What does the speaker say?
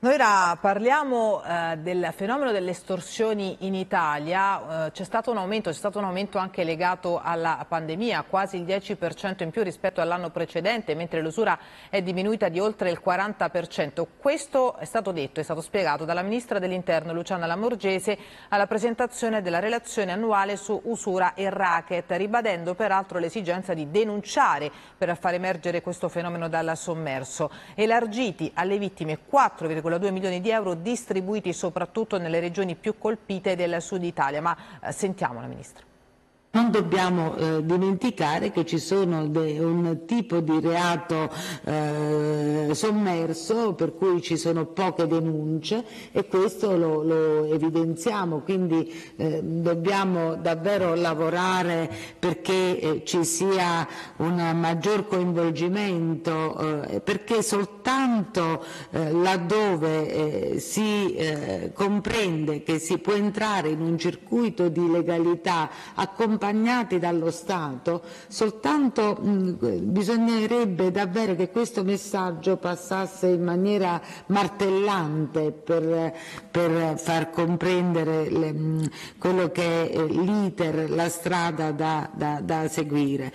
Noi ora parliamo eh, del fenomeno delle estorsioni in Italia, eh, c'è stato un aumento, c'è stato un aumento anche legato alla pandemia, quasi il 10% in più rispetto all'anno precedente, mentre l'usura è diminuita di oltre il 40%. Questo è stato detto, è stato spiegato dalla Ministra dell'Interno Luciana Lamorgese alla presentazione della relazione annuale su usura e racket, ribadendo peraltro l'esigenza di denunciare per far emergere questo fenomeno dal sommerso. Elargiti alle vittime 4,5 1,2 milioni di euro distribuiti soprattutto nelle regioni più colpite del sud Italia. Ma eh, sentiamo la Ministra. Non dobbiamo eh, dimenticare che ci sono un tipo di reato eh, sommerso per cui ci sono poche denunce e questo lo, lo evidenziamo, quindi eh, dobbiamo davvero lavorare perché eh, ci sia un maggior coinvolgimento, eh, perché soltanto eh, laddove si comprende che si può entrare in un circuito di legalità accompagnati dallo Stato, soltanto mh, bisognerebbe davvero che questo messaggio passasse in maniera martellante per, per far comprendere le, mh, quello che è l'iter, la strada da, da, da seguire.